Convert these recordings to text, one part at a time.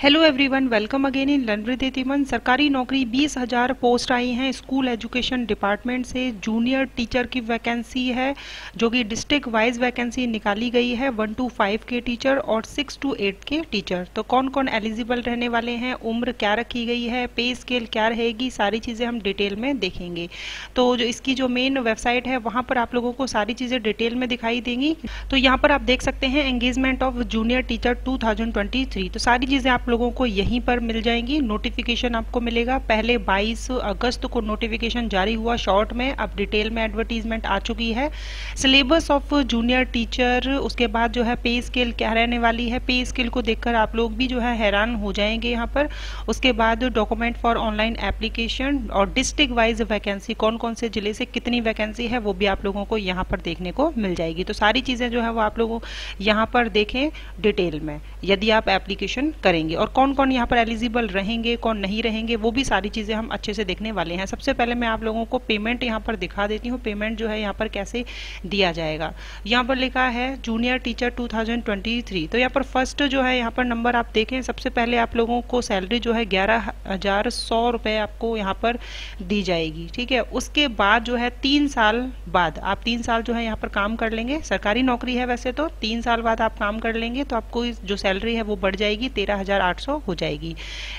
Hello everyone welcome again in लनवृदितिमन सरकारी नौकरी बीस हज़ार पोस्ट आई हैं। स्कूल एजुकेशन डिपार्टमेंट से जूनियर टीचर की वैकेंसी है, जो कि डिस्ट्रिक्ट वाइज वैकेंसी निकाली गई है वन टू फाइव के टीचर और सिक्स टू एट के टीचर तो कौन कौन एलिजिबल रहने वाले हैं? उम्र क्या रखी गई है? पे स्केल क्या रहेगी? सारी चीज़ें हम डिटेल में देखेंगे। तो जो इसकी जो मेन वेबसाइट है, वहाँ पर आप लोगों को सारी चीज़ें डिटेल में दिखाई देंगी। तो यहाँ पर आप देख सकते हैं engagement of junior teacher two तो सारी चीज़ें आप लोगों को यहीं पर मिल जाएँगी। नोटिफिकेशन आपको मिलेगा। पहले 22 अगस्त को नोटिफिकेशन जारी हुआ। शॉर्ट में अब डिटेल में एडवर्टीजमेंट आ चुकी है। सिलेबस ऑफ़ जूनियर टीचर उसके बाद जो है पे स्केल क्या रहने वाली है? पे स्केल को देखकर आप लोग भी जो है हैरान हो जाएँगे यहाँ पर। उसके बाद डॉक्यूमेंट फॉर ऑनलाइन एप्लीकेशन और डिस्ट्रिक्ट वाइज वैकेंसी कौन कौन से ज़िले से कितनी वैकेंसी है, वो भी आप लोगों को यहाँ पर देखने को मिल जाएगी। तो सारी चीज़ें जो है वो आप लोगों यहाँ पर देखें डिटेल में। यदि आप एप्लीकेशन करेंगे और कौन कौन यहाँ पर एलिजिबल रहेंगे, कौन नहीं रहेंगे, वो भी सारी चीज़ें हम अच्छे से देखने वाले हैं। सबसे पहले मैं आप लोगों को पेमेंट यहाँ पर दिखा देती हूँ। पेमेंट जो है यहाँ पर कैसे दिया जाएगा। यहाँ पर लिखा है जूनियर टीचर 2023 तो यहाँ पर फ़र्स्ट जो है, यहाँ पर नंबर आप देखें, सबसे पहले आप लोगों को सैलरी जो है ग्यारह हज़ार सौ आपको यहाँ पर दी जाएगी, ठीक है? उसके बाद जो है, तीन साल बाद आप तीन साल जो है यहाँ पर काम कर लेंगे। सरकारी नौकरी है वैसे तो तीन साल बाद आप काम कर लेंगे तो आपको जो सैलरी है वो बढ़ जाएगी, तेरह हज़ार आठ सौ हो जाएगी।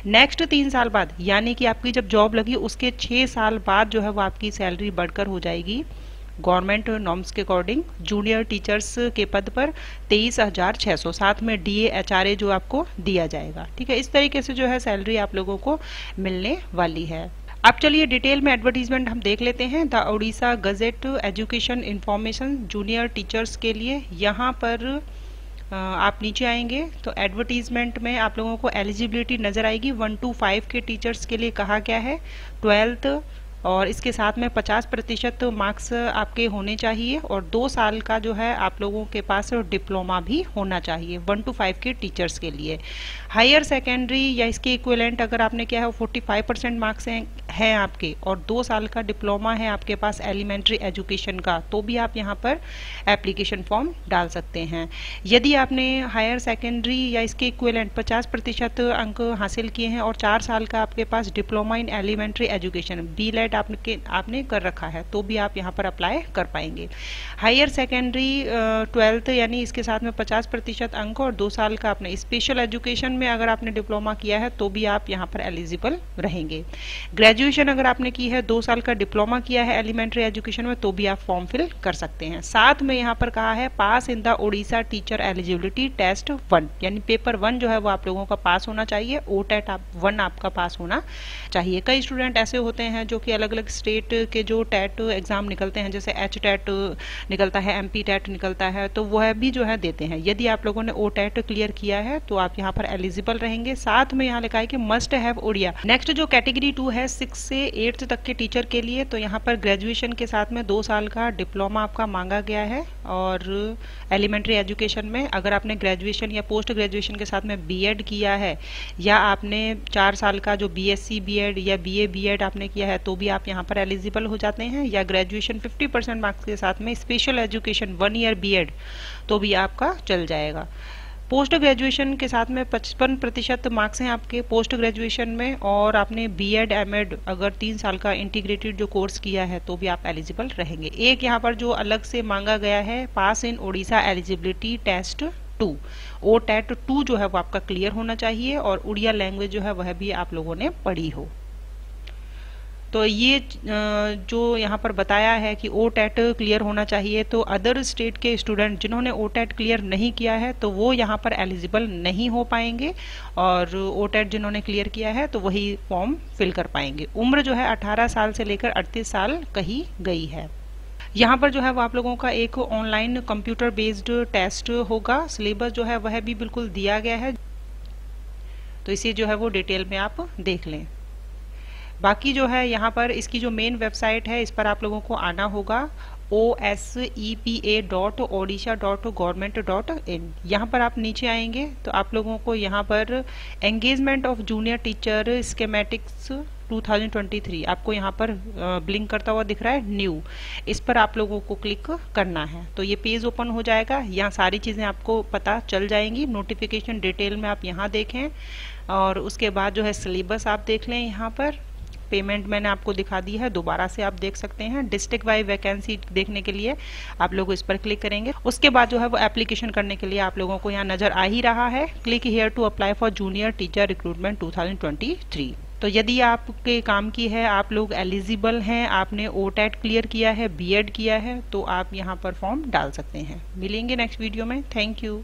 नेक्स्ट तीन साल बाद, यानी कि आपकी जब जॉब लगी, उसके छः साल बाद जो है वो आपकी सैलरी बढ़कर हो जाएगी। गवर्नमेंट नॉर्म्स के अकॉर्डिंग जूनियर टीचर्स के पद पर तेईस हज़ार छः सौ। साथ में डी ए जो आपको दिया जाएगा। ठीक है, इस तरीके से जो है सैलरी आप लोगों को मिलने वाली है। अब चलिए डिटेल में एडवर्टीजमेंट हम देख लेते हैं। The Orissa gazette education information junior teachers के लिए यहाँ पर आप नीचे आएँगे तो एडवर्टीजमेंट में आप लोगों को एलिजिबिलिटी नज़र आएगी। वन टू फाइव के टीचर्स के लिए कहा गया है। ट्वेल्थ और इसके साथ में 50 प्रतिशत मार्क्स आपके होने चाहिए और दो साल का जो है आप लोगों के पास डिप्लोमा भी होना चाहिए वन टू फाइव के टीचर्स के लिए। हायर सेकेंडरी या इसके इक्विलेंट अगर आपने किया है फोर्टी फाइव परसेंट मार्क्स हैं आपके और दो साल का डिप्लोमा है आपके पास एलिमेंट्री एजुकेशन का तो भी आप यहाँ पर एप्लीकेशन फॉर्म डाल सकते हैं। यदि आपने हायर सेकेंडरी या इसके इक्विलेंट 50 प्रतिशत अंक हासिल किए हैं और चार साल का आपके पास diploma in elementary education B लेट आपके, आपने कर रखा है तो भी आप यहाँ पर अप्लाई कर पाएँगे। हायर सेकेंडरी ट्वेल्थ यानी इसके साथ में पचास प्रतिशत अंक और दो साल का आपने स्पेशल एजुकेशन में अगर आपने डिप्लोमा किया है तो भी आप यहाँ पर एलिजिबल रहेंगे। ग्रेजुएट ग्रेजुएशन अगर आपने की है, दो साल का डिप्लोमा किया है एलिमेंट्री एजुकेशन में तो भी आप फॉर्म फिल कर सकते हैं। साथ में यहाँ पर कहा है, pass in the Odisha teacher eligibility test one, यानी पेपर वन जो है वो आप लोगों का पास होना चाहिए ओ टेट आप, वन आपका पास होना चाहिए। कई स्टूडेंट ऐसे होते हैं जो कि अलग अलग स्टेट के जो टेट एग्ज़ाम निकलते हैं, जैसे एच टेट निकलता है, एम पी टेट निकलता है तो वह भी जो है देते हैं। यदि आप लोगों ने ओ टेट क्लियर किया है तो आप यहाँ पर एलिजिबल रहेंगे। साथ में यहाँ लिखा है कि मस्ट हैव ओडिया। नेक्स्ट जो कैटेगरी टू है, सिक्स से एट्थ तक के टीचर के लिए तो यहाँ पर ग्रेजुएशन के साथ में दो साल का डिप्लोमा आपका मांगा गया है और एलिमेंट्री एजुकेशन में अगर आपने ग्रेजुएशन या पोस्ट ग्रेजुएशन के साथ में बीएड किया है या आपने चार साल का जो बीएससी बीएड या बीए बीएड आपने किया है तो भी आप यहाँ पर एलिजिबल हो जाते हैं या ग्रेजुएशन 50 परसेंट मार्क्स के साथ में special education one year BEd तो भी आपका चल जाएगा। पोस्ट ग्रेजुएशन के साथ में पचपन प्रतिशत मार्क्स हैं आपके पोस्ट ग्रेजुएशन में, और आपने बी एड एम एड अगर तीन साल का इंटीग्रेटेड जो कोर्स किया है तो भी आप एलिजिबल रहेंगे। एक यहाँ पर जो अलग से मांगा गया है pass in Odisha eligibility test two O TET two जो है वो आपका क्लियर होना चाहिए, और उड़िया लैंग्वेज जो है वह भी आप लोगों ने पढ़ी हो। तो ये जो यहाँ पर बताया है कि ओ टेट क्लियर होना चाहिए तो अदर स्टेट के स्टूडेंट जिन्होंने ओ टेट क्लियर नहीं किया है तो वो यहाँ पर एलिजिबल नहीं हो पाएँगे, और ओ टेट जिन्होंने क्लियर किया है तो वही फॉर्म फिल कर पाएँगे। उम्र जो है 18 साल से लेकर 38 साल कही गई है। यहाँ पर जो है वो आप लोगों का एक ऑनलाइन कंप्यूटर बेस्ड टेस्ट होगा। सिलेबस जो है वह भी बिल्कुल दिया गया है। तो इसे जो है वो डिटेल में आप देख लें। बाकी जो है, यहाँ पर इसकी जो मेन वेबसाइट है, इस पर आप लोगों को आना होगा O S E P A dot Odisha dot government dot in यहाँ पर आप नीचे आएँगे तो आप लोगों को यहाँ पर engagement of junior teacher schematics 2023 आपको यहाँ पर ब्लिंक करता हुआ दिख रहा है न्यू इस पर आप लोगों को क्लिक करना है। तो ये पेज ओपन हो जाएगा, यहाँ सारी चीज़ें आपको पता चल जाएँगी नोटिफिकेशन डिटेल में आप यहाँ देखें, और उसके बाद जो है सिलेबस आप देख लें यहाँ पर। पेमेंट मैंने आपको दिखा दी है, दोबारा से आप देख सकते हैं। डिस्ट्रिक्ट वाइज वैकेंसी देखने के लिए आप लोग इस पर क्लिक करेंगे। उसके बाद जो है वो एप्लीकेशन करने के लिए आप लोगों को यहाँ नज़र आ ही रहा है। Click here to apply for junior teacher recruitment 2023 तो यदि आपके काम की है, आप लोग एलिजिबल हैं, आपने ओ क्लियर किया है बी किया है तो आप यहाँ पर फॉर्म डाल सकते हैं। मिलेंगे नेक्स्ट वीडियो में। Thank you